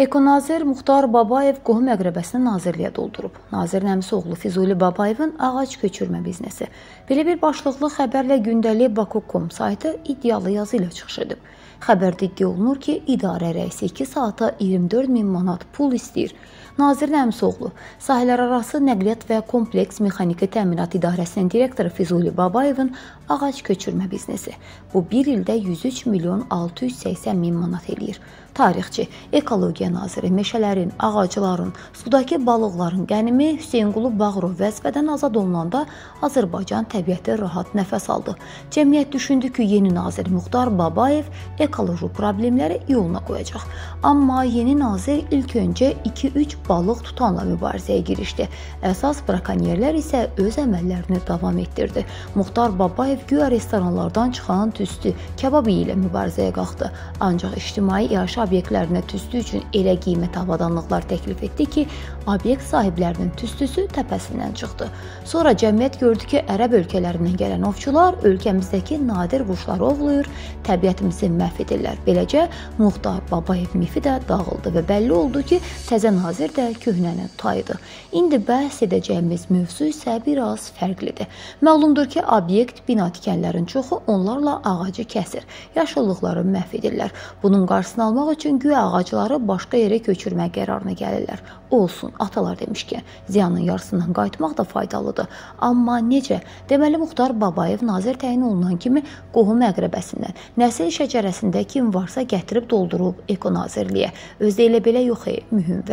Ekonazir Muxtar Babayev qohum əqrəbəsini nazirliyə doldurub. Nazirin əmisi oğlu Füzuli Babayevin ağac köçürmə biznesi. Belə bir başlıqlı xəbərlə gündəlik Baku.com saytı iddialı yazı ilə çıxış edib. Xəbərdə iddia olunur ki, idarə rəisi 2 saata 24 min manat pul istəyir. Nazirin əmisi oğlu Sahələrarası Nəqliyyat və Kompleks Mexaniki Təminat İdarəsinin direktoru Füzuli Babayevin ağac köçürmə biznesi. Bu bir ildə 103 milyon 680 min manat eləyir. Tarixçi, Ekologiya naziri meşələrin, ağacların, sudakı balıqların qənimi Hüseynqulu Bağırov vəzifədən azad olunanda Azərbaycan təbiəti rahat nəfəs aldı. Cəmiyyət düşündü ki, yeni nazir Muxtar Babayev ekoloji problemləri yoluna qoyacaq. Amma yeni nazir ilk öncə 2-3 balıq tutanla mübarizəyə girişdi. Əsas brakonyerlər isə öz əməllərini davam etdirdi. Muxtar Babayev güya restoranlardan çıxan tüstü, kebab ilə mübarizəyə qalxdı. Ancaq ictimai yaşayış obyektlərinə tüstü üçün elə qiymət avadanlıqlar təklif etdi ki, obyekt sahiblərinin tüstüsü təpəsindən çıxdı. Sonra cəmiyyət gördü ki, ərəb ölkələrindən gələn ovçular ölkəmizdəki nadir quşları ovlayır, təbiətimizi məhv edirlər. Beləcə Muxtar Babayev mifi də dağıldı və bəlli oldu ki, təzə nazir də köhnəni taydı. İndi bəhs edəcəyimiz mövzu isə biraz fərqlidir. Məlumdur ki, obyekt bina tikənlərin çoxu onlarla ağacı kəsir, yaşıllıqları məhv edirlər. Bunun qarşısını almaq üçün güya ağacları başqa yerə köçürmək qərarına gəlirlər. Olsun, atalar demişkən, ziyanın yarısından qayıtmaq da faydalıdır. Amma necə? Deməli Muxtar Babayev nazir təyin olunan kimi qohum əqrəbəsindən, nəsil şəcərəsində kim varsa gətirib doldurub ekonazirliyə. Özdə elə belə yox e, mühüm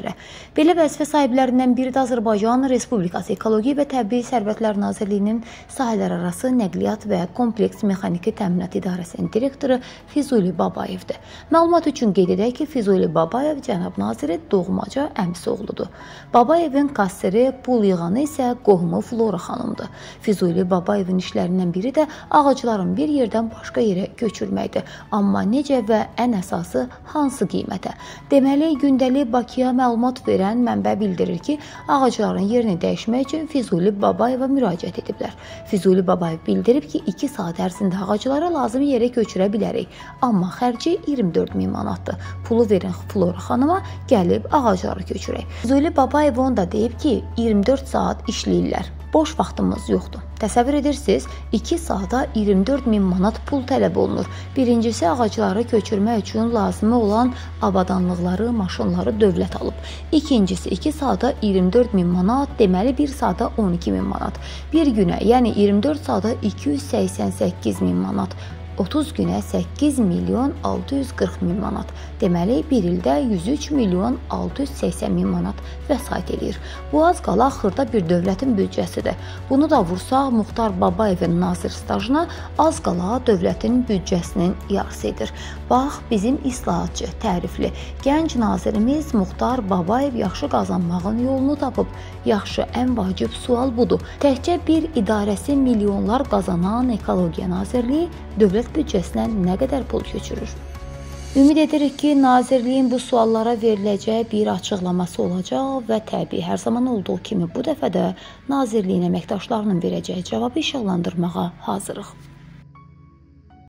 vəzifələrə. Belə vəzifə sahiblərindən biri də Azərbaycan Respublikası Ekologiya və Təbii Sərvətlər Nazirliyinin sahələrarası nəqliyyat və kompleks mexaniki təminat idarəsinin direktoru Füzuli Babayevdir. Məlumat üçün qeyd edək ki, Füzuli Babayev cənab naziri doğmaca əmisi oğludur. Babayevin kassiri, pul yığanı isə qohumu Flora xanımdır. Füzuli Babayevin işlərindən biri də ağacların bir yerdən başqa yerə köçürməkdir. Amma necə və ən əsası hansı qiymətə? Deməli, gündəlik Bakıya məlumat verən mənbə bildirir ki, ağacların yerini dəyişmək üçün Füzuli Babayeva müraciət ediblər. Füzuli Babayev bildirib ki, 2 saat ərzində ağacları lazım yerə köçürə bilərik, amma xərci 24 min manatdır. Pulu verin Flora xanıma, gəlib ağacları köçürək. Zuli Babayev onu da deyib ki, 24 saat işləyirlər. Boş vaxtımız yoxdur. Təsəvvür edirsiniz, 2 saata 24 min manat pul tələb olunur. Birincisi ağacları köçürmək üçün lazımi olan avadanlıqları, maşınları dövlət alıb. İkincisi 2 saata 24 min manat, deməli 1 saata 12 min manat. Bir günə, yəni 24 saata 288 min manat. 30 günə 8 milyon 640 min manat. Deməli, bir ildə 103 milyon 680 min manat vəsait eləyir. Bu az qala axırda bir dövlətin büdcəsidir. Bunu da vursaq Muxtar Babayevin nazir stajına az qala dövlətin büdcəsinin yarısı edir. Bax, bizim islahatçı, tərifli, gənc nazirimiz Muxtar Babayev yaxşı qazanmağın yolunu tapıb. Yaxşı, ən vacib sual budur. Təkcə bir idarəsi milyonlar qazanan Ekologiya Nazirliyi dövlət büdcəsindən nə qədər pul köçürür? Ümid edirik ki, nazirliyin bu suallara veriləcək bir açıqlaması olacaq və təbii hər zaman olduğu kimi bu dəfə də nazirliyin əməkdaşlarının verəcəyi cavabı işıqlandırmağa hazırıq.